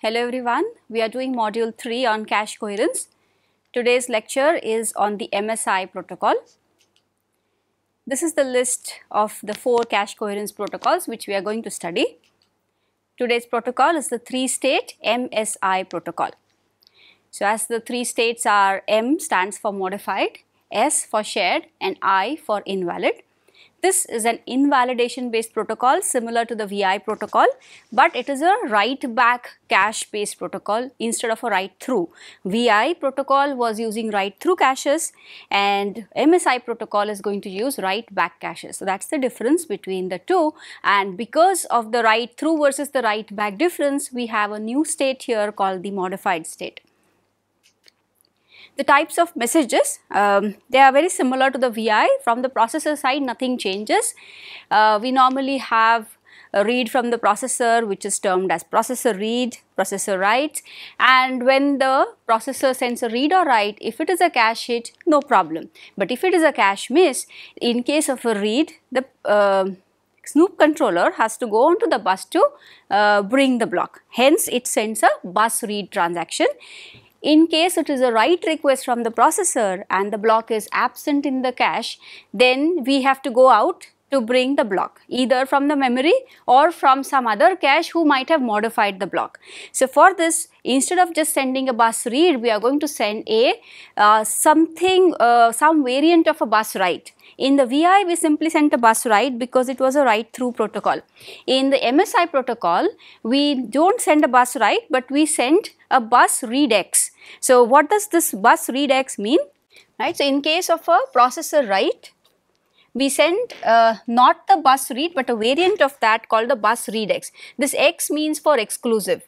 Hello everyone, we are doing module 3 on cache coherence. Today's lecture is on the MSI protocol. This is the list of the four cache coherence protocols which we are going to study. Today's protocol is the three state MSI protocol. So as the three states are M stands for modified, S for shared and I for invalid. This is an invalidation based protocol similar to the VI protocol, but it is a write back cache based protocol instead of a write through. VI protocol was using write through caches and MSI protocol is going to use write back caches. So that's the difference between the two and because of the write through versus the write back difference, we have a new state here called the modified state. The types of messages, um, they are very similar to the VI. From the processor side, nothing changes. Uh, we normally have a read from the processor which is termed as processor read, processor write and when the processor sends a read or write, if it is a cache hit, no problem. But if it is a cache miss, in case of a read, the uh, Snoop controller has to go onto the bus to uh, bring the block. Hence, it sends a bus read transaction. In case it is a write request from the processor and the block is absent in the cache, then we have to go out to bring the block either from the memory or from some other cache who might have modified the block. So for this instead of just sending a bus read we are going to send a uh, something uh, some variant of a bus write in the VI, we simply sent a bus write because it was a write through protocol. In the MSI protocol, we don't send a bus write, but we send a bus read X. So, what does this bus read X mean? Right. So, in case of a processor write, we send uh, not the bus read, but a variant of that called the bus read X. This X means for exclusive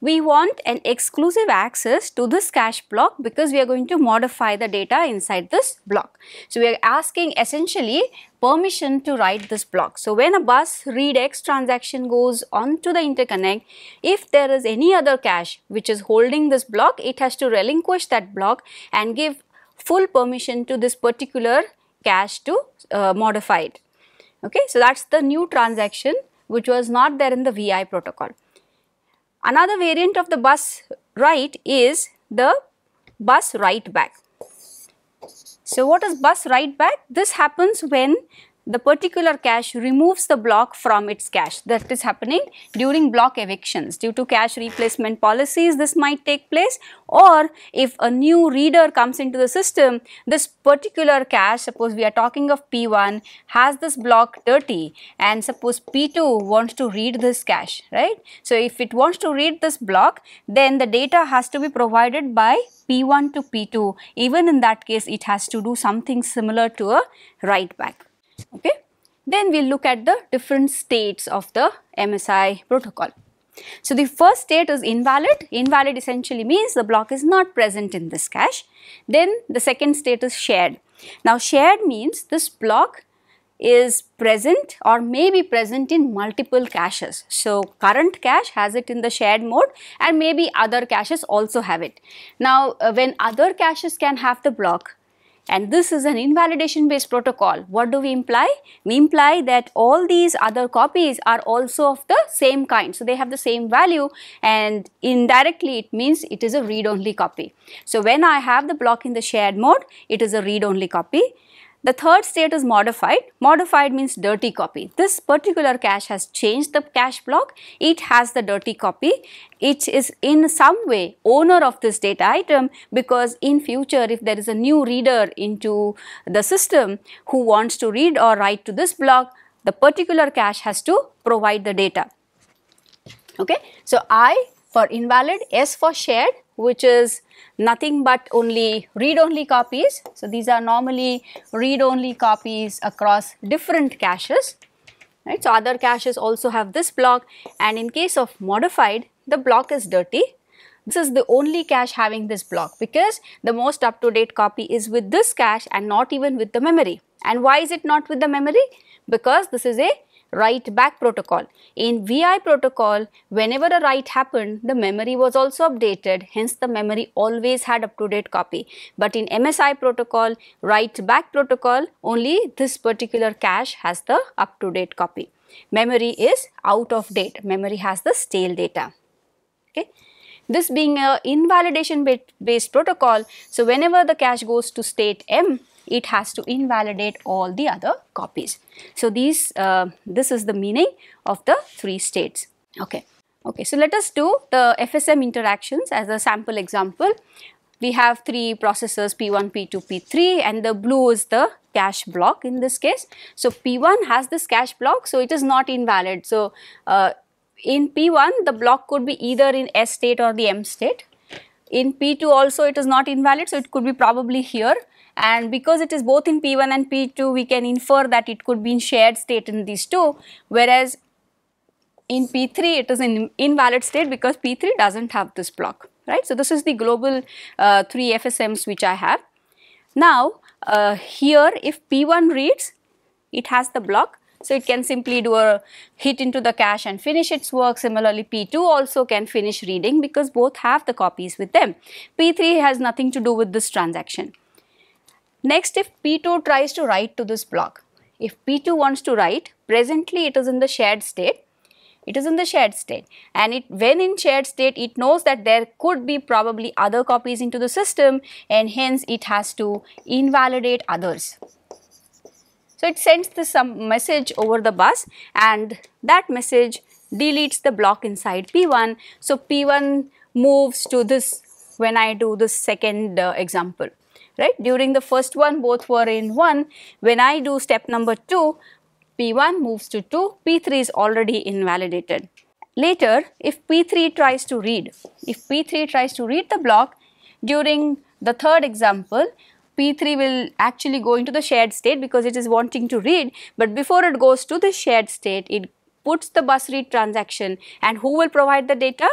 we want an exclusive access to this cache block because we are going to modify the data inside this block. So, we are asking essentially permission to write this block. So, when a bus read X transaction goes on to the interconnect, if there is any other cache which is holding this block, it has to relinquish that block and give full permission to this particular cache to uh, modify it. Okay, so that's the new transaction which was not there in the VI protocol. Another variant of the bus write is the bus write back. So what is bus write back? This happens when the particular cache removes the block from its cache. That is happening during block evictions. Due to cache replacement policies, this might take place or if a new reader comes into the system, this particular cache, suppose we are talking of P1, has this block dirty and suppose P2 wants to read this cache, right. So, if it wants to read this block, then the data has to be provided by P1 to P2. Even in that case, it has to do something similar to a write back okay. Then we will look at the different states of the MSI protocol. So, the first state is invalid, invalid essentially means the block is not present in this cache. Then the second state is shared. Now, shared means this block is present or may be present in multiple caches. So, current cache has it in the shared mode and maybe other caches also have it. Now, uh, when other caches can have the block, and this is an invalidation based protocol. What do we imply? We imply that all these other copies are also of the same kind. So, they have the same value and indirectly it means it is a read only copy. So, when I have the block in the shared mode, it is a read only copy. The third state is modified. Modified means dirty copy. This particular cache has changed the cache block. It has the dirty copy. It is in some way owner of this data item because in future if there is a new reader into the system who wants to read or write to this block, the particular cache has to provide the data. Okay. So, I for invalid, S for shared which is nothing but only read-only copies. So, these are normally read-only copies across different caches, right. So, other caches also have this block and in case of modified, the block is dirty. This is the only cache having this block because the most up-to-date copy is with this cache and not even with the memory. And why is it not with the memory? Because this is a write back protocol. In VI protocol, whenever a write happened, the memory was also updated, hence the memory always had up to date copy. But in MSI protocol, write back protocol, only this particular cache has the up to date copy. Memory is out of date, memory has the stale data. Okay. This being a invalidation based protocol, so whenever the cache goes to state M, it has to invalidate all the other copies. So these, uh, this is the meaning of the three states. Okay. Okay, so let us do the FSM interactions as a sample example. We have three processors P1, P2, P3 and the blue is the cache block in this case. So P1 has this cache block so it is not invalid. So uh, in P1 the block could be either in S state or the M state. In P2 also it is not invalid so it could be probably here and because it is both in P1 and P2 we can infer that it could be in shared state in these two whereas in P3 it is in invalid state because P3 does not have this block right. So, this is the global uh, 3 FSMs which I have. Now, uh, here if P1 reads it has the block so it can simply do a hit into the cache and finish its work. Similarly, P2 also can finish reading because both have the copies with them. P3 has nothing to do with this transaction. Next, if P2 tries to write to this block, if P2 wants to write, presently it is in the shared state, it is in the shared state and it when in shared state it knows that there could be probably other copies into the system and hence it has to invalidate others. So it sends this some message over the bus and that message deletes the block inside P1. So P1 moves to this when I do this second uh, example right. During the first one both were in 1. When I do step number 2 P1 moves to 2, P3 is already invalidated. Later, if P3 tries to read, if P3 tries to read the block during the third example, P3 will actually go into the shared state because it is wanting to read, but before it goes to the shared state, it puts the bus read transaction and who will provide the data?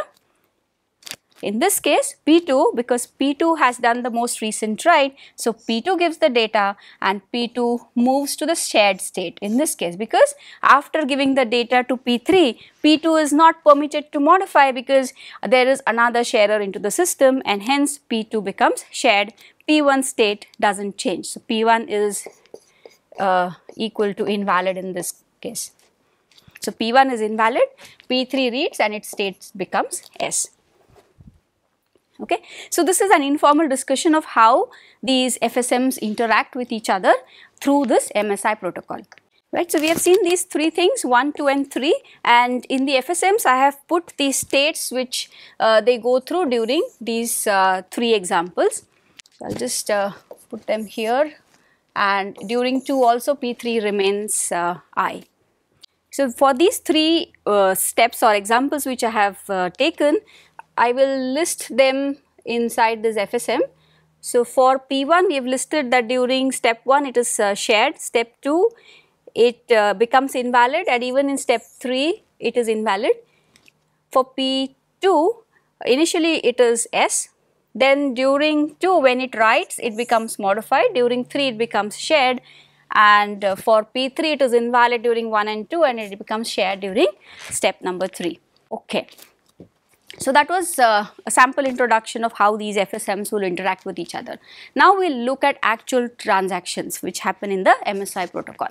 In this case P2 because P2 has done the most recent write. So P2 gives the data and P2 moves to the shared state in this case because after giving the data to P3, P2 is not permitted to modify because there is another sharer into the system and hence P2 becomes shared. P1 state does not change. So P1 is uh, equal to invalid in this case. So P1 is invalid, P3 reads and its state becomes S okay. So this is an informal discussion of how these FSMs interact with each other through this MSI protocol. Right, so we have seen these three things 1, 2 and 3 and in the FSMs I have put the states which uh, they go through during these uh, three examples. So I will just uh, put them here and during 2 also P3 remains uh, I. So for these three uh, steps or examples which I have uh, taken I will list them inside this FSM. So for P1 we have listed that during step 1 it is uh, shared, step 2 it uh, becomes invalid and even in step 3 it is invalid. For P2 initially it is S then during 2 when it writes it becomes modified during 3 it becomes shared and uh, for P3 it is invalid during 1 and 2 and it becomes shared during step number 3. Okay. So that was uh, a sample introduction of how these FSMs will interact with each other. Now we will look at actual transactions which happen in the MSI protocol,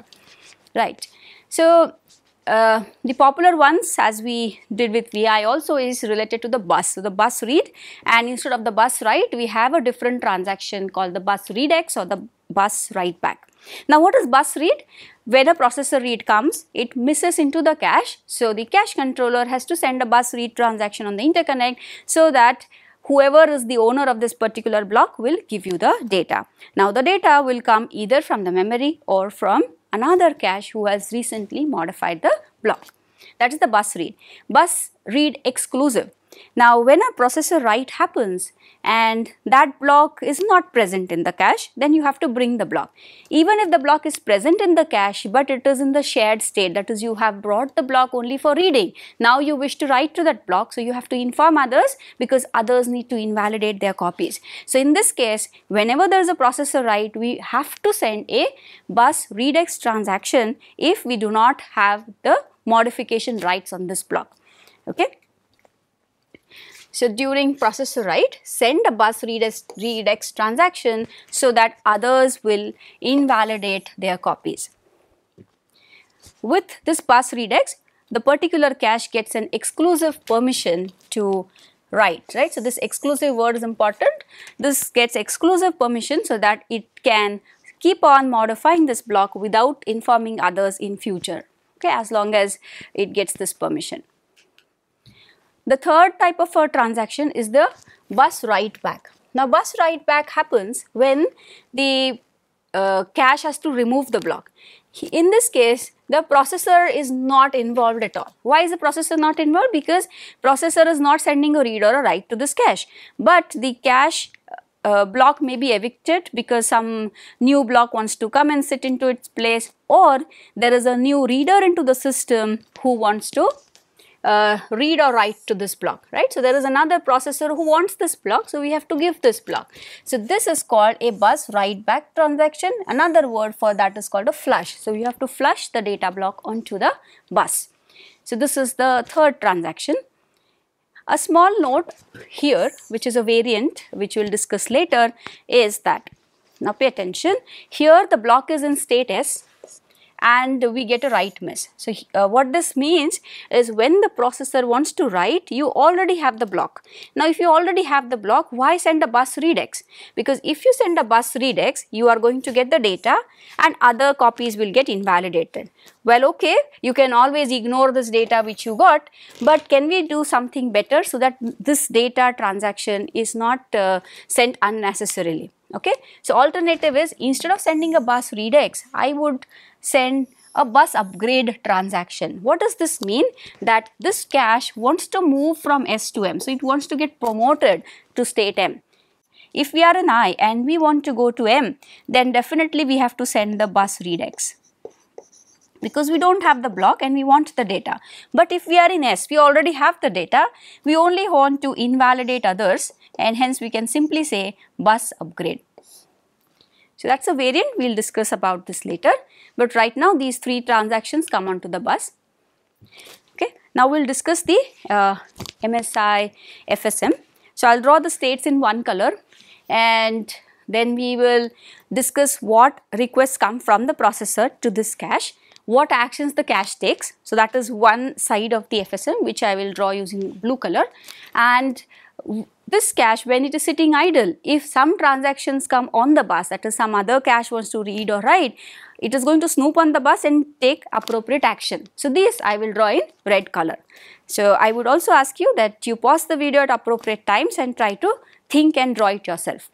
right. So uh, the popular ones as we did with VI also is related to the bus. So the bus read and instead of the bus write we have a different transaction called the bus read X or the bus write back. Now what is bus read? When a processor read comes, it misses into the cache. So the cache controller has to send a bus read transaction on the interconnect so that whoever is the owner of this particular block will give you the data. Now the data will come either from the memory or from another cache who has recently modified the block. That is the bus read. Bus read exclusive. Now when a processor write happens, and that block is not present in the cache, then you have to bring the block. Even if the block is present in the cache, but it is in the shared state, that is you have brought the block only for reading. Now you wish to write to that block, so you have to inform others because others need to invalidate their copies. So in this case, whenever there is a processor write, we have to send a bus readx transaction if we do not have the modification rights on this block. Okay. So during processor write, send a bus readx, readx transaction so that others will invalidate their copies. With this bus readx, the particular cache gets an exclusive permission to write, right. So, this exclusive word is important. This gets exclusive permission so that it can keep on modifying this block without informing others in future, okay, as long as it gets this permission. The third type of a transaction is the bus write back. Now, bus write back happens when the uh, cache has to remove the block. In this case, the processor is not involved at all. Why is the processor not involved? Because processor is not sending a read or a write to this cache, but the cache uh, block may be evicted because some new block wants to come and sit into its place or there is a new reader into the system who wants to uh, read or write to this block, right. So, there is another processor who wants this block, so we have to give this block. So, this is called a bus write back transaction, another word for that is called a flush. So, you have to flush the data block onto the bus. So, this is the third transaction. A small note here which is a variant which we will discuss later is that, now pay attention, here the block is in state S and we get a write miss. So, uh, what this means is when the processor wants to write, you already have the block. Now, if you already have the block, why send a bus readx? Because if you send a bus readx, you are going to get the data and other copies will get invalidated. Well, okay, you can always ignore this data which you got, but can we do something better so that this data transaction is not uh, sent unnecessarily? Okay. So, alternative is instead of sending a bus readx, I would send a bus upgrade transaction. What does this mean? That this cache wants to move from S to M. So, it wants to get promoted to state M. If we are in I and we want to go to M, then definitely we have to send the bus readx because we do not have the block and we want the data. But if we are in S, we already have the data, we only want to invalidate others and hence we can simply say bus upgrade. So, that is a variant, we will discuss about this later. But right now these three transactions come onto the bus. Okay. Now we will discuss the uh, MSI FSM. So I will draw the states in one color and then we will discuss what requests come from the processor to this cache, what actions the cache takes. So that is one side of the FSM which I will draw using blue color and this cache when it is sitting idle, if some transactions come on the bus that is some other cache wants to read or write, it is going to snoop on the bus and take appropriate action. So, this I will draw in red color. So, I would also ask you that you pause the video at appropriate times and try to think and draw it yourself.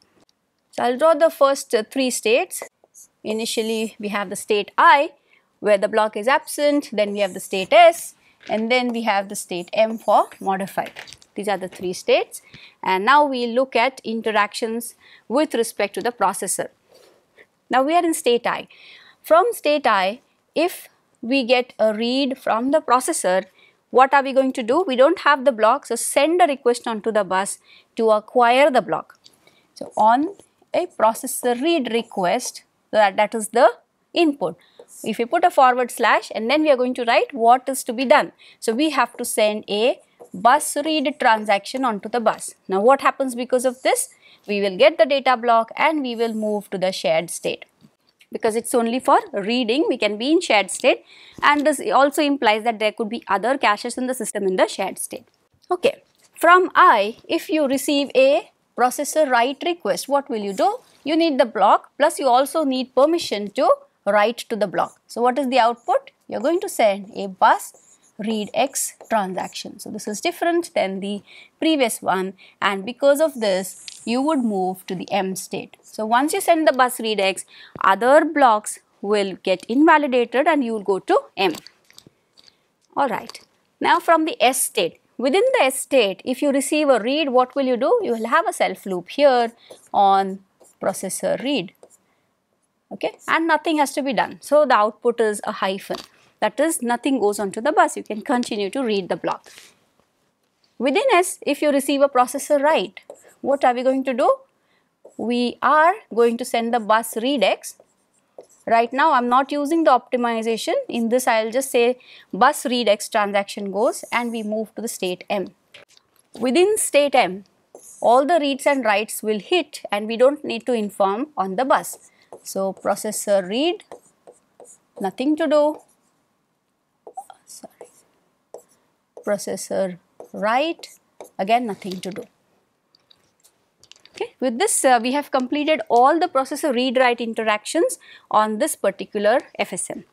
So, I will draw the first three states. Initially, we have the state I where the block is absent, then we have the state S and then we have the state M for modified. These are the three states and now we look at interactions with respect to the processor. Now we are in state I. From state I, if we get a read from the processor, what are we going to do? We don't have the block, so send a request onto the bus to acquire the block. So on a processor read request, so that, that is the input. If we put a forward slash and then we are going to write what is to be done. So we have to send a bus read transaction onto the bus. Now what happens because of this? We will get the data block and we will move to the shared state because it's only for reading we can be in shared state and this also implies that there could be other caches in the system in the shared state. Okay. From I, if you receive a processor write request, what will you do? You need the block plus you also need permission to write to the block. So, what is the output? You are going to send a bus read X transaction. So, this is different than the previous one and because of this you would move to the M state. So, once you send the bus read X, other blocks will get invalidated and you will go to M. Alright. Now, from the S state, within the S state, if you receive a read, what will you do? You will have a self loop here on processor read okay and nothing has to be done. So, the output is a hyphen that is nothing goes onto the bus you can continue to read the block. Within S if you receive a processor write what are we going to do? We are going to send the bus readx. Right now I am not using the optimization. In this I will just say bus readx transaction goes and we move to the state M. Within state M all the reads and writes will hit and we do not need to inform on the bus. So processor read nothing to do sorry processor write again nothing to do. Okay. With this uh, we have completed all the processor read write interactions on this particular FSM.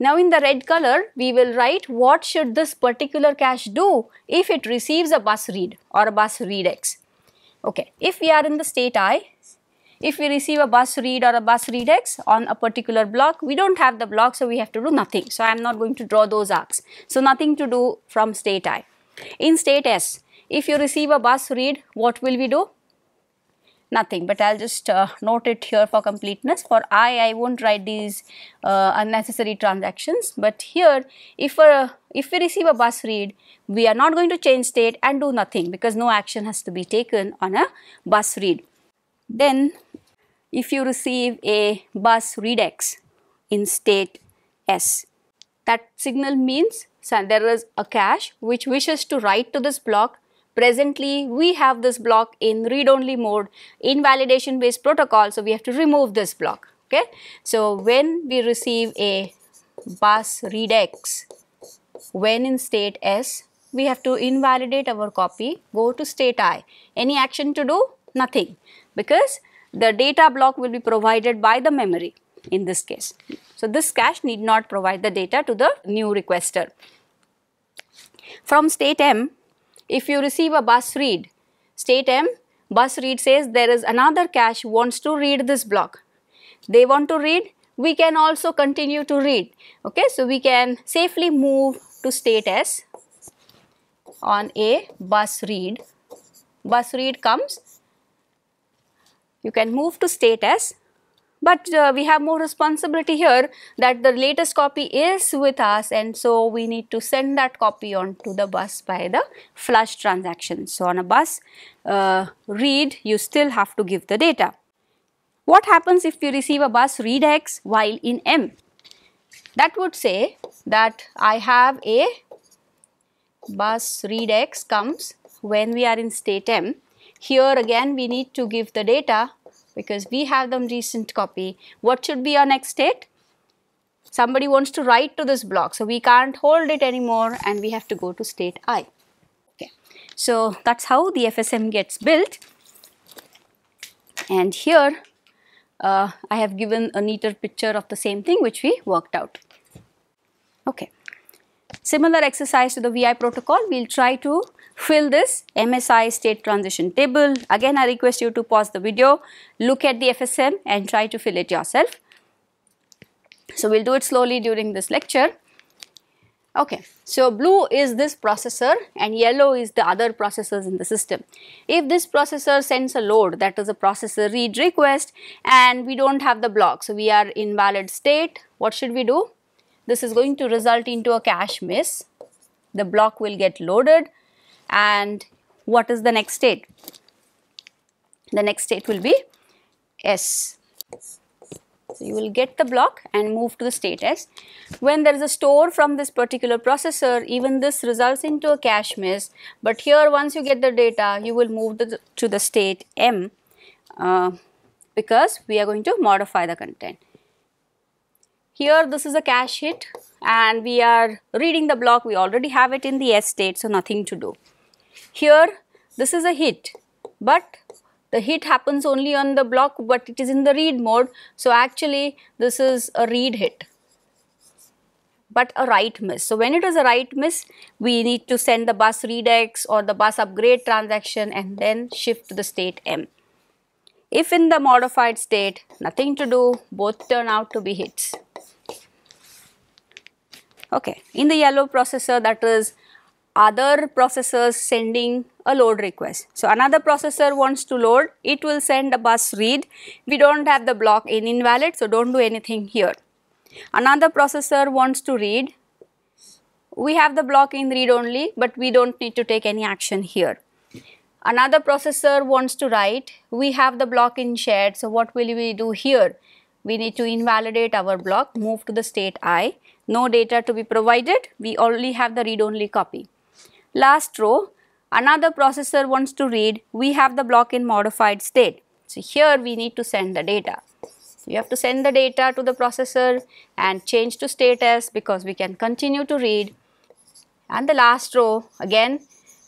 Now in the red color we will write what should this particular cache do if it receives a bus read or a bus read X. Okay. If we are in the state I, if we receive a bus read or a bus read X on a particular block, we do not have the block so we have to do nothing. So I am not going to draw those arcs. So nothing to do from state I. In state S, if you receive a bus read, what will we do? nothing but I'll just uh, note it here for completeness for I I won't write these uh, unnecessary transactions but here if a, if we receive a bus read we are not going to change state and do nothing because no action has to be taken on a bus read. Then if you receive a bus read X in state S that signal means so there is a cache which wishes to write to this block Presently, we have this block in read-only mode invalidation-based protocol, so we have to remove this block. Okay, so when we receive a bus readx, when in state S, we have to invalidate our copy, go to state I. Any action to do? Nothing, because the data block will be provided by the memory in this case. So, this cache need not provide the data to the new requester. From state M, if you receive a bus read, state M, bus read says there is another cache wants to read this block. They want to read, we can also continue to read. Okay, so we can safely move to state S on a bus read. Bus read comes, you can move to state S but uh, we have more responsibility here that the latest copy is with us and so we need to send that copy on to the bus by the flush transaction. So on a bus uh, read you still have to give the data. What happens if you receive a bus read X while in M? That would say that I have a bus read X comes when we are in state M. Here again we need to give the data because we have the recent copy. What should be our next state? Somebody wants to write to this block, so we can't hold it anymore and we have to go to state I. Okay. So that's how the FSM gets built. And here uh, I have given a neater picture of the same thing which we worked out. Okay. Similar exercise to the VI protocol, we will try to fill this MSI state transition table. Again, I request you to pause the video, look at the FSM and try to fill it yourself. So, we will do it slowly during this lecture. Okay, so blue is this processor and yellow is the other processors in the system. If this processor sends a load that is a processor read request and we do not have the block, so we are in valid state, what should we do? This is going to result into a cache miss. The block will get loaded and what is the next state? The next state will be S. So, you will get the block and move to the state S. When there is a store from this particular processor, even this results into a cache miss. But here once you get the data, you will move the, to the state M uh, because we are going to modify the content. Here this is a cache hit and we are reading the block, we already have it in the S state, so nothing to do. Here this is a hit but the hit happens only on the block but it is in the read mode. So actually this is a read hit but a write miss. So when it is a write miss we need to send the bus readx or the bus upgrade transaction and then shift to the state M. If in the modified state nothing to do both turn out to be hits. Okay, in the yellow processor that is other processors sending a load request. So another processor wants to load, it will send a bus read. We don't have the block in invalid, so don't do anything here. Another processor wants to read, we have the block in read only, but we don't need to take any action here. Another processor wants to write, we have the block in shared, so what will we do here? We need to invalidate our block, move to the state I, no data to be provided, we only have the read only copy. Last row, another processor wants to read, we have the block in modified state. So here we need to send the data. You have to send the data to the processor and change to state S because we can continue to read. And the last row, again,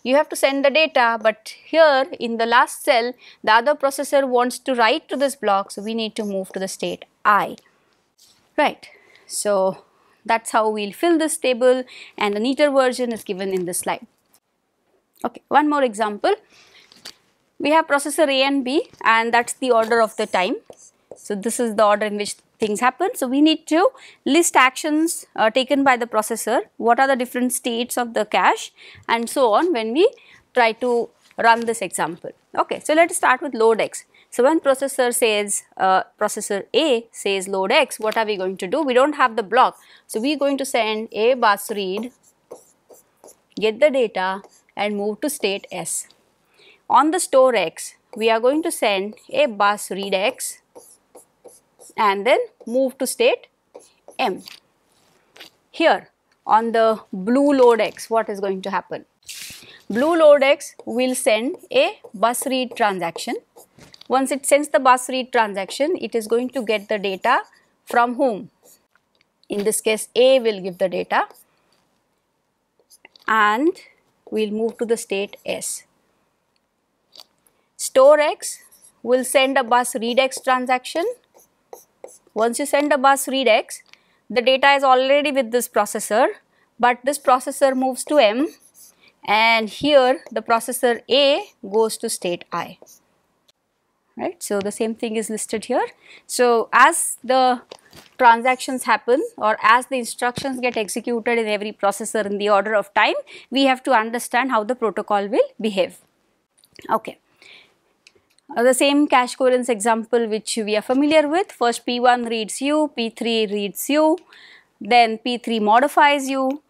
you have to send the data but here in the last cell the other processor wants to write to this block so we need to move to the state i right so that's how we'll fill this table and a neater version is given in the slide okay one more example we have processor a and b and that's the order of the time so this is the order in which things happen. So, we need to list actions uh, taken by the processor, what are the different states of the cache and so on when we try to run this example. Okay, so let us start with load x. So, when processor says, uh, processor A says load x, what are we going to do? We do not have the block. So, we are going to send a bus read, get the data and move to state S. On the store x, we are going to send a bus read x and then move to state M. Here on the blue load X what is going to happen? Blue load X will send a bus read transaction. Once it sends the bus read transaction it is going to get the data from whom? In this case A will give the data and we will move to the state S. Store X will send a bus read X transaction once you send a bus read X, the data is already with this processor, but this processor moves to M and here the processor A goes to state I. Right. So, the same thing is listed here. So, as the transactions happen or as the instructions get executed in every processor in the order of time, we have to understand how the protocol will behave. Okay. Uh, the same cache coherence example which we are familiar with, first P1 reads U, P3 reads U, then P3 modifies U,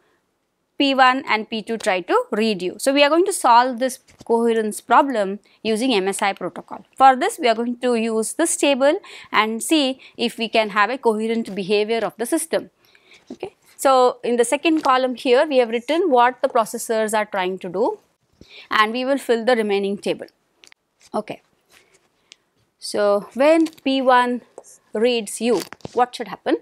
P1 and P2 try to read U. So, we are going to solve this coherence problem using MSI protocol. For this, we are going to use this table and see if we can have a coherent behavior of the system. Okay. So, in the second column here, we have written what the processors are trying to do and we will fill the remaining table. Okay. So, when P1 reads U, what should happen?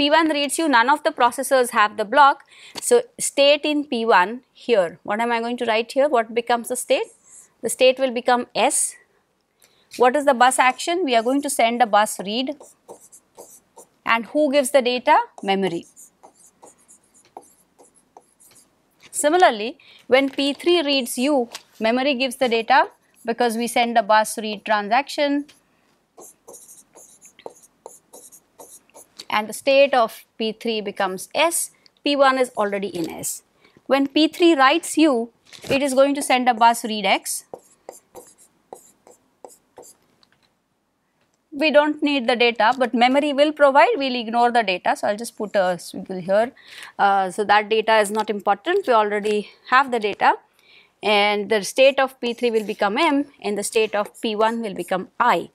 P1 reads U none of the processors have the block. So, state in P1 here, what am I going to write here? What becomes the state? The state will become S. What is the bus action? We are going to send a bus read. And who gives the data? Memory. Similarly, when P3 reads U, memory gives the data because we send a bus read transaction and the state of P3 becomes S, P1 is already in S. When P3 writes U, it is going to send a bus read X. We do not need the data, but memory will provide, we will ignore the data. So, I will just put a squiggle here. Uh, so, that data is not important, we already have the data and the state of P3 will become M and the state of P1 will become I.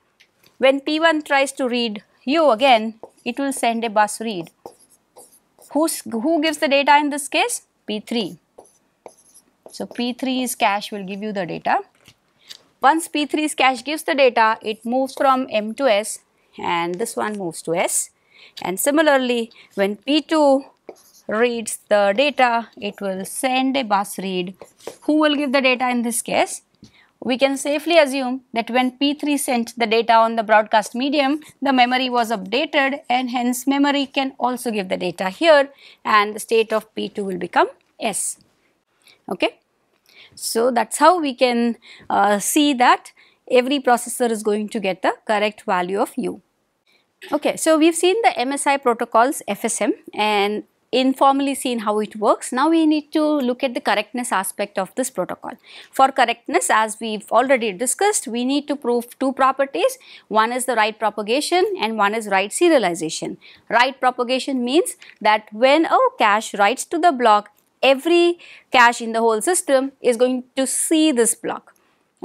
When P1 tries to read U again, it will send a bus read. Who's, who gives the data in this case? P3. So, P3's cache will give you the data. Once P3's cache gives the data, it moves from M to S and this one moves to S. And similarly, when P2 reads the data, it will send a bus read. Who will give the data in this case? We can safely assume that when P3 sent the data on the broadcast medium, the memory was updated and hence memory can also give the data here and the state of P2 will become S. Okay. So, that is how we can uh, see that every processor is going to get the correct value of U. Okay, so we have seen the MSI protocols FSM and informally seen how it works. Now we need to look at the correctness aspect of this protocol. For correctness as we've already discussed, we need to prove two properties. One is the write propagation and one is write serialization. Write propagation means that when a cache writes to the block, every cache in the whole system is going to see this block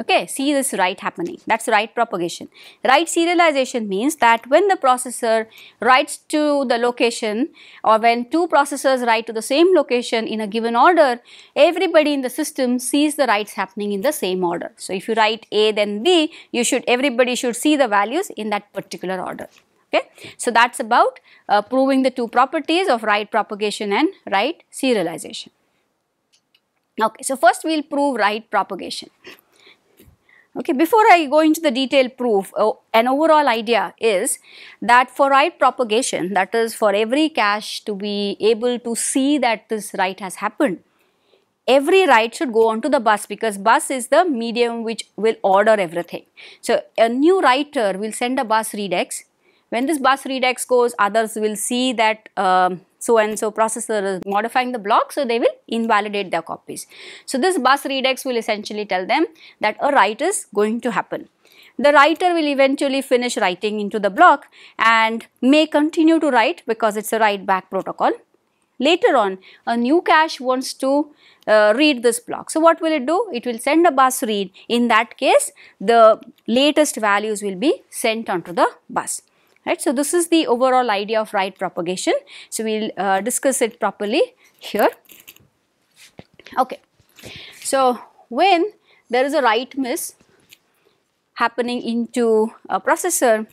okay see this write happening. That's write propagation. Write serialization means that when the processor writes to the location or when two processors write to the same location in a given order everybody in the system sees the writes happening in the same order. So if you write a then b you should everybody should see the values in that particular order. Okay? So that's about uh, proving the two properties of write propagation and write serialization. Okay, so first we will prove write propagation. Okay, before I go into the detailed proof, uh, an overall idea is that for write propagation, that is for every cache to be able to see that this write has happened, every write should go onto the bus because bus is the medium which will order everything. So, a new writer will send a bus readx. When this bus readx goes, others will see that um, so and so processor is modifying the block, so they will invalidate their copies. So, this bus readx will essentially tell them that a write is going to happen. The writer will eventually finish writing into the block and may continue to write because it is a write back protocol. Later on, a new cache wants to uh, read this block. So, what will it do? It will send a bus read. In that case, the latest values will be sent onto the bus. Right. So, this is the overall idea of write propagation. So, we will uh, discuss it properly here. Okay. So, when there is a write miss happening into a processor,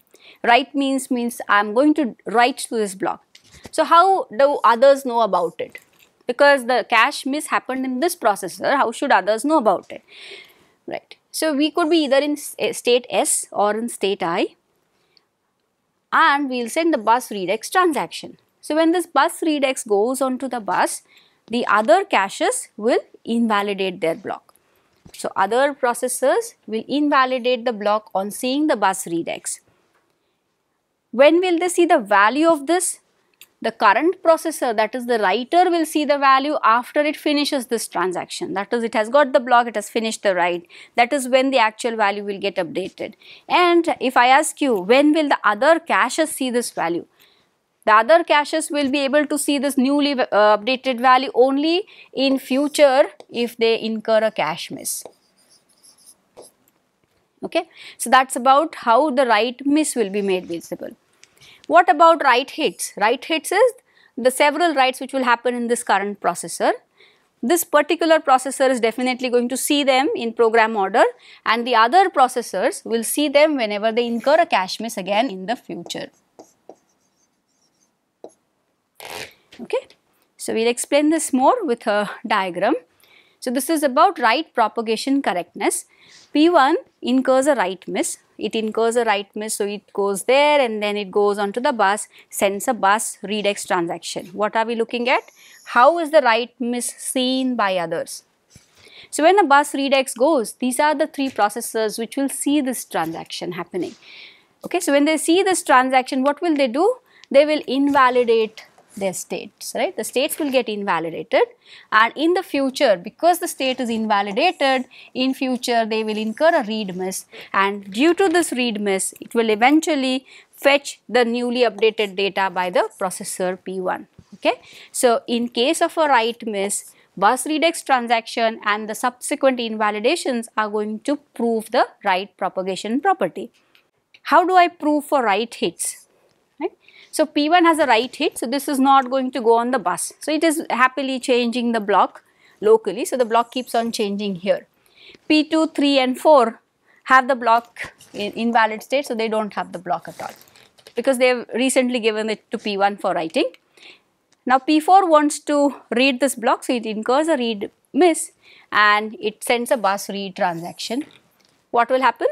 write means means I am going to write to this block. So, how do others know about it? Because the cache miss happened in this processor, how should others know about it? Right. So, we could be either in state S or in state I and we will send the bus readx transaction. So, when this bus readx goes onto the bus, the other caches will invalidate their block. So, other processors will invalidate the block on seeing the bus readx. When will they see the value of this? The current processor that is the writer will see the value after it finishes this transaction. That is it has got the block it has finished the write. That is when the actual value will get updated. And if I ask you when will the other caches see this value? The other caches will be able to see this newly uh, updated value only in future if they incur a cache miss. Okay? So that's about how the write miss will be made visible what about write hits? Write hits is the several writes which will happen in this current processor. This particular processor is definitely going to see them in program order and the other processors will see them whenever they incur a cache miss again in the future. Okay. So, we will explain this more with a diagram. So, this is about write propagation correctness. P1 incurs a write miss it incurs a write miss so it goes there and then it goes onto the bus sends a bus readx transaction. What are we looking at? How is the write miss seen by others? So when a bus readx goes these are the three processors which will see this transaction happening. Okay so when they see this transaction what will they do? They will invalidate their states, right? The states will get invalidated and in the future because the state is invalidated, in future they will incur a read miss and due to this read miss, it will eventually fetch the newly updated data by the processor P1, okay? So, in case of a write miss, bus readx transaction and the subsequent invalidations are going to prove the write propagation property. How do I prove for write hits? So, P1 has a write hit, so this is not going to go on the bus. So, it is happily changing the block locally, so the block keeps on changing here. P2, 3 and 4 have the block in invalid state, so they do not have the block at all because they have recently given it to P1 for writing. Now, P4 wants to read this block, so it incurs a read miss and it sends a bus read transaction. What will happen?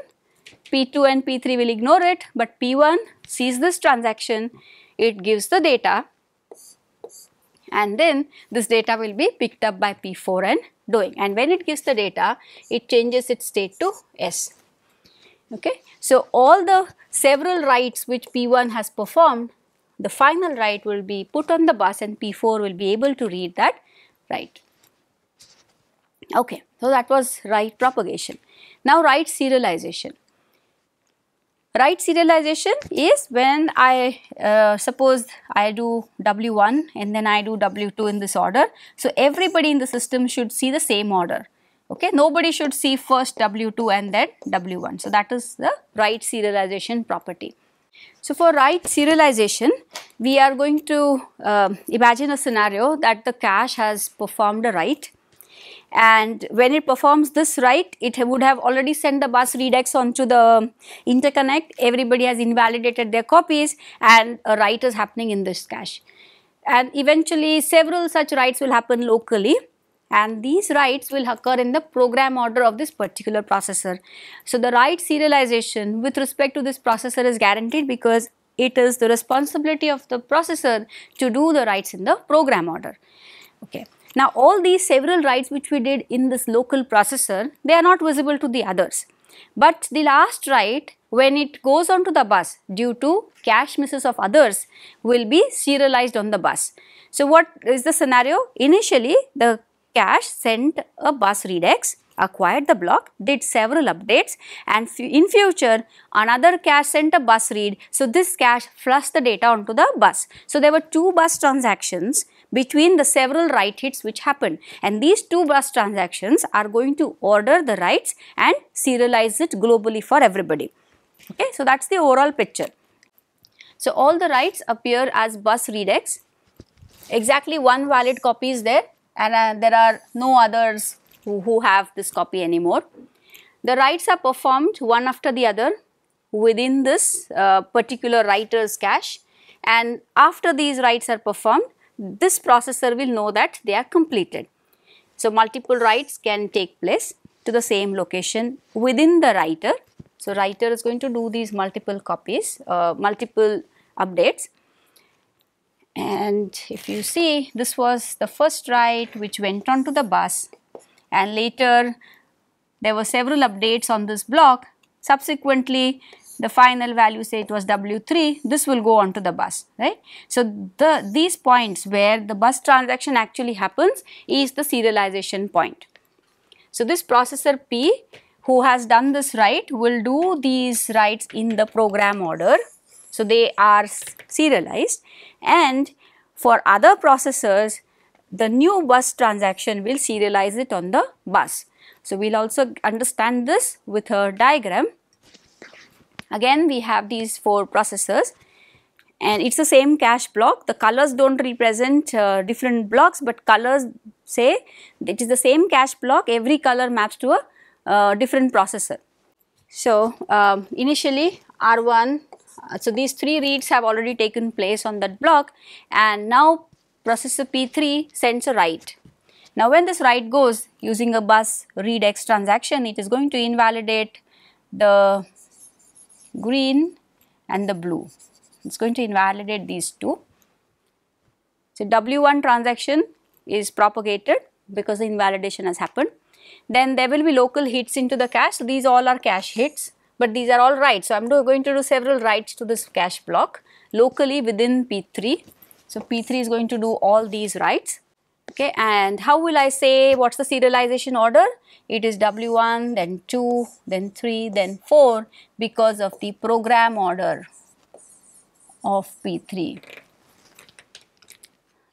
P2 and P3 will ignore it, but P1 sees this transaction, it gives the data and then this data will be picked up by P4 and doing and when it gives the data, it changes its state to S. Okay. So, all the several writes which P1 has performed, the final write will be put on the bus and P4 will be able to read that write. Okay. So, that was write propagation. Now, write serialization. Write serialization is when I uh, suppose I do W1 and then I do W2 in this order. So, everybody in the system should see the same order. Okay, nobody should see first W2 and then W1. So, that is the write serialization property. So, for write serialization, we are going to uh, imagine a scenario that the cache has performed a write and when it performs this write it would have already sent the bus readx onto the interconnect everybody has invalidated their copies and a write is happening in this cache and eventually several such writes will happen locally and these writes will occur in the program order of this particular processor. So, the write serialization with respect to this processor is guaranteed because it is the responsibility of the processor to do the writes in the program order. Okay. Now, all these several writes which we did in this local processor, they are not visible to the others. But the last write when it goes onto the bus due to cache misses of others will be serialized on the bus. So, what is the scenario? Initially, the cache sent a bus readx acquired the block, did several updates and in future another cache sent a bus read. So, this cache flushed the data onto the bus. So, there were two bus transactions between the several write hits which happen and these two bus transactions are going to order the writes and serialize it globally for everybody. Okay, so that is the overall picture. So, all the writes appear as bus readx, exactly one valid copy is there and uh, there are no others who, who have this copy anymore. The writes are performed one after the other within this uh, particular writer's cache and after these writes are performed, this processor will know that they are completed. So, multiple writes can take place to the same location within the writer. So, writer is going to do these multiple copies, uh, multiple updates and if you see this was the first write which went on to the bus and later there were several updates on this block. Subsequently, the final value say it was W3, this will go on to the bus, right. So, the these points where the bus transaction actually happens is the serialization point. So, this processor P who has done this write will do these writes in the program order. So, they are serialized and for other processors the new bus transaction will serialize it on the bus. So, we will also understand this with a diagram. Again we have these 4 processors and it is the same cache block. The colors do not represent uh, different blocks but colors say it is the same cache block every color maps to a uh, different processor. So, um, initially R1 uh, so these 3 reads have already taken place on that block and now processor P3 sends a write. Now when this write goes using a bus readx transaction, it is going to invalidate the green and the blue. It is going to invalidate these two. So W1 transaction is propagated because the invalidation has happened. Then there will be local hits into the cache. So these all are cache hits, but these are all writes. So I am going to do several writes to this cache block locally within P3 so P3 is going to do all these writes. Okay, and how will I say what's the serialization order? It is W1, then 2, then 3, then 4 because of the program order of P3.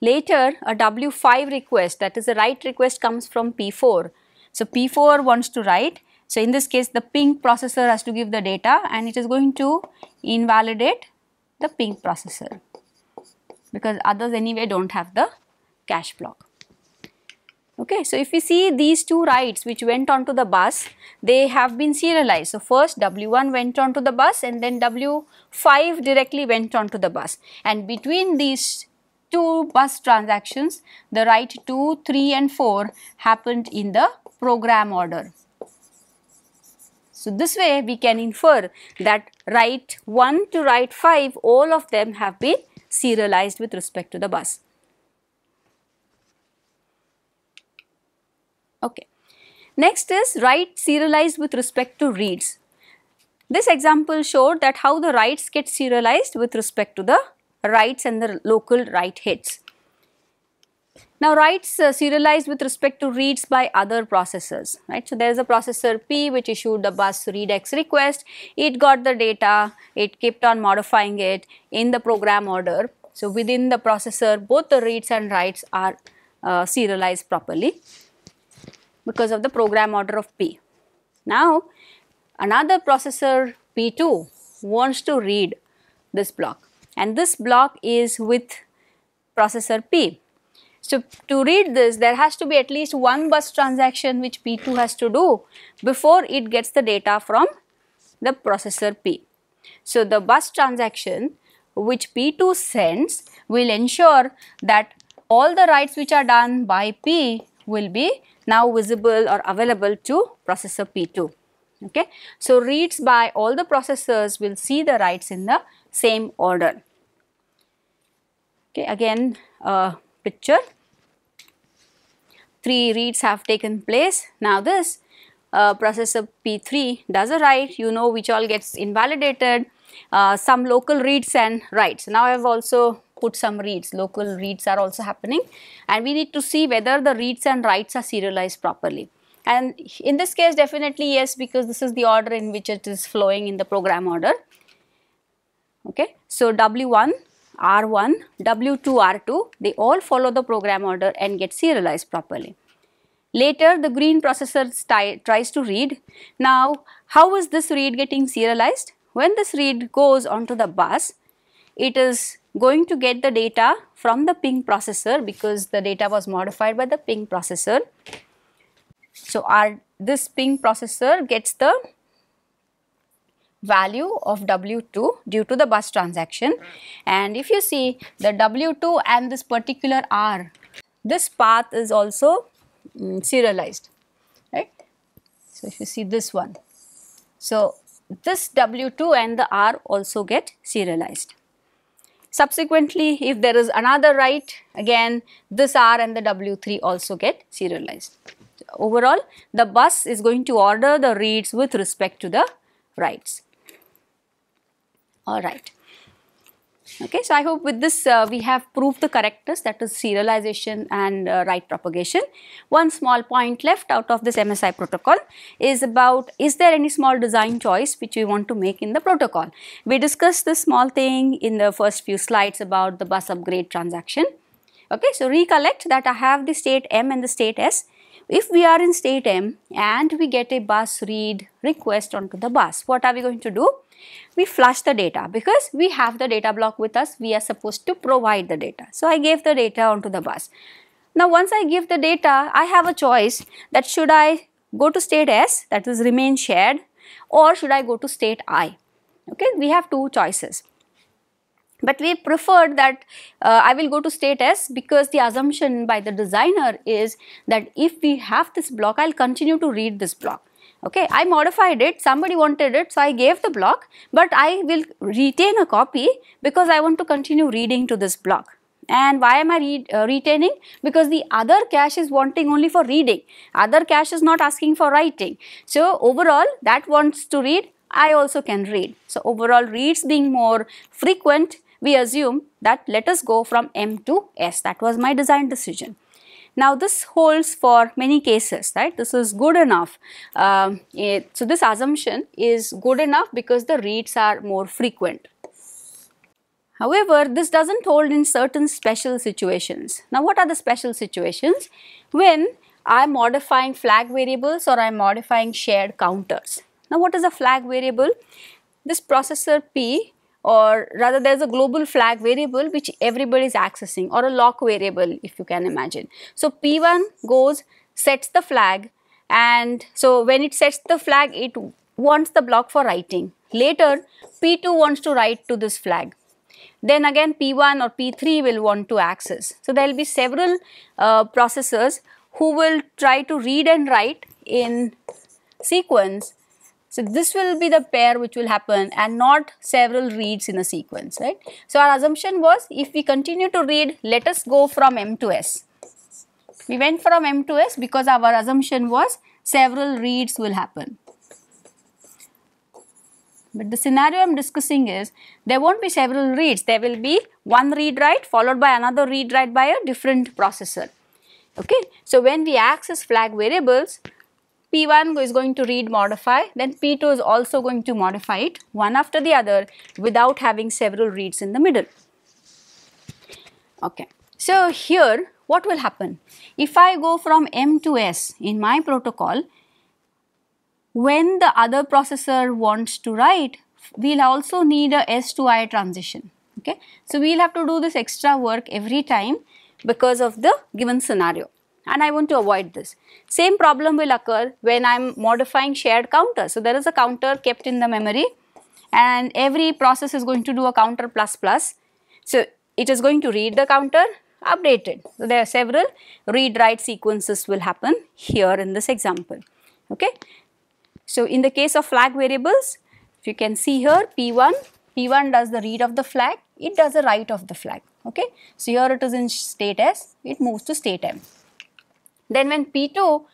Later, a W5 request, that is a write request comes from P4. So P4 wants to write. So in this case, the ping processor has to give the data and it is going to invalidate the ping processor because others anyway do not have the cache block. Okay, so if we see these two writes which went onto the bus, they have been serialized. So first W1 went onto the bus and then W5 directly went onto the bus and between these two bus transactions, the write 2, 3 and 4 happened in the program order. So this way we can infer that write 1 to write 5 all of them have been serialized with respect to the bus. Okay. Next is write serialized with respect to reads. This example showed that how the writes get serialized with respect to the writes and the local write hits. Now writes uh, serialized with respect to reads by other processors, right. So there is a processor P which issued the bus readx request, it got the data, it kept on modifying it in the program order. So within the processor both the reads and writes are uh, serialized properly because of the program order of P. Now another processor P2 wants to read this block and this block is with processor P. So, to read this there has to be at least one bus transaction which P2 has to do before it gets the data from the processor P. So, the bus transaction which P2 sends will ensure that all the writes which are done by P will be now visible or available to processor P2. Okay. So, reads by all the processors will see the writes in the same order. Okay, again uh, picture, three reads have taken place. Now, this uh, processor P3 does a write, you know which all gets invalidated, uh, some local reads and writes. Now, I have also put some reads, local reads are also happening and we need to see whether the reads and writes are serialized properly. And in this case definitely yes because this is the order in which it is flowing in the program order. Okay. So, W1, R1, W2, R2 they all follow the program order and get serialized properly. Later the green processor tries to read. Now how is this read getting serialized? When this read goes onto the bus, it is going to get the data from the ping processor because the data was modified by the ping processor. So our this ping processor gets the value of W2 due to the bus transaction and if you see the W2 and this particular R, this path is also um, serialized, right. So, if you see this one, so this W2 and the R also get serialized. Subsequently, if there is another write, again this R and the W3 also get serialized. So, overall, the bus is going to order the reads with respect to the writes. Alright. Okay, so I hope with this uh, we have proved the correctness that is serialization and uh, write propagation. One small point left out of this MSI protocol is about is there any small design choice which we want to make in the protocol. We discussed this small thing in the first few slides about the bus upgrade transaction. Okay, so recollect that I have the state M and the state S. If we are in state M and we get a bus read request onto the bus, what are we going to do? We flush the data because we have the data block with us, we are supposed to provide the data. So, I gave the data onto the bus. Now, once I give the data, I have a choice that should I go to state S that is remain shared or should I go to state I. Okay, we have two choices. But we preferred that uh, I will go to state S because the assumption by the designer is that if we have this block, I will continue to read this block okay I modified it. Somebody wanted it so I gave the block but I will retain a copy because I want to continue reading to this block. And why am I uh, retaining? Because the other cache is wanting only for reading. Other cache is not asking for writing. So overall that wants to read I also can read. So overall reads being more frequent we assume that let us go from M to S. That was my design decision now this holds for many cases, right? This is good enough. Um, it, so this assumption is good enough because the reads are more frequent. However, this does not hold in certain special situations. Now what are the special situations? When I am modifying flag variables or I am modifying shared counters. Now what is a flag variable? This processor P or rather there is a global flag variable which everybody is accessing or a lock variable if you can imagine. So P1 goes sets the flag and so when it sets the flag it wants the block for writing. Later P2 wants to write to this flag. Then again P1 or P3 will want to access. So there will be several uh, processors who will try to read and write in sequence so this will be the pair which will happen and not several reads in a sequence, right. So our assumption was if we continue to read, let us go from M to S. We went from M to S because our assumption was several reads will happen. But the scenario I am discussing is there won't be several reads, there will be one read write followed by another read write by a different processor. Okay. So when we access flag variables, P1 is going to read modify, then P2 is also going to modify it one after the other without having several reads in the middle. Okay. So here what will happen? If I go from M to S in my protocol, when the other processor wants to write, we'll also need a S to I transition. Okay. So we'll have to do this extra work every time because of the given scenario and I want to avoid this. Same problem will occur when I am modifying shared counter. So, there is a counter kept in the memory and every process is going to do a counter plus plus. So, it is going to read the counter updated. So, there are several read write sequences will happen here in this example. Okay. So, in the case of flag variables, if you can see here P1, P1 does the read of the flag, it does the write of the flag. Okay. So, here it is in state S, it moves to state M. Then when P2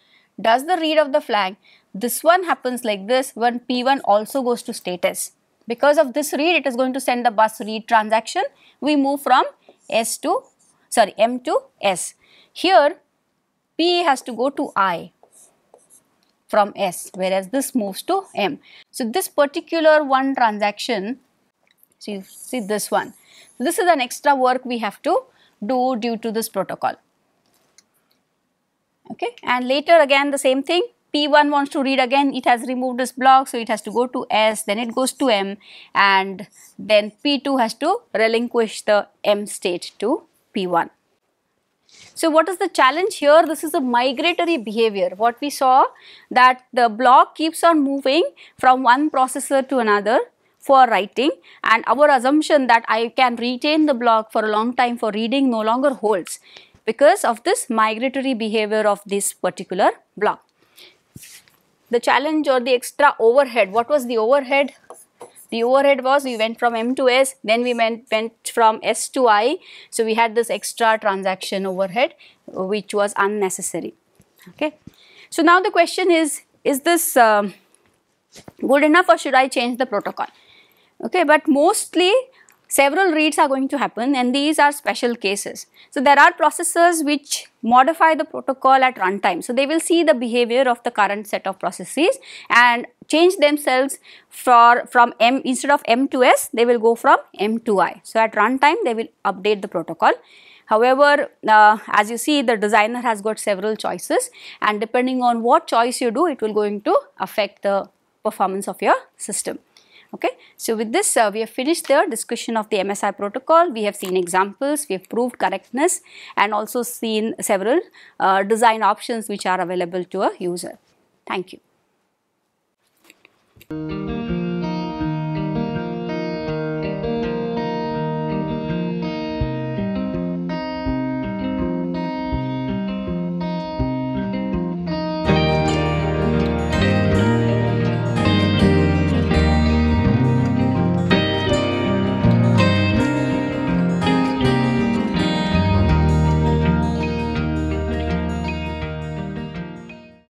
does the read of the flag, this one happens like this when P1 also goes to status. Because of this read, it is going to send the bus read transaction. We move from S to, sorry, M to S. Here, P has to go to I from S, whereas this moves to M. So, this particular one transaction, see, see this one. This is an extra work we have to do due to this protocol. Okay, and later again the same thing, P1 wants to read again, it has removed this block, so it has to go to S, then it goes to M and then P2 has to relinquish the M state to P1. So what is the challenge here? This is a migratory behavior. What we saw that the block keeps on moving from one processor to another for writing and our assumption that I can retain the block for a long time for reading no longer holds because of this migratory behavior of this particular block the challenge or the extra overhead. What was the overhead? The overhead was we went from M to S, then we went, went from S to I. So, we had this extra transaction overhead which was unnecessary. Okay. So, now the question is, is this um, good enough or should I change the protocol? Okay, but mostly several reads are going to happen and these are special cases. So, there are processors which modify the protocol at runtime. So, they will see the behavior of the current set of processes and change themselves for from M instead of M to S they will go from M to I. So, at runtime they will update the protocol. However, uh, as you see the designer has got several choices and depending on what choice you do it will going to affect the performance of your system. Okay. So, with this uh, we have finished the discussion of the MSI protocol. We have seen examples, we have proved correctness and also seen several uh, design options which are available to a user. Thank you.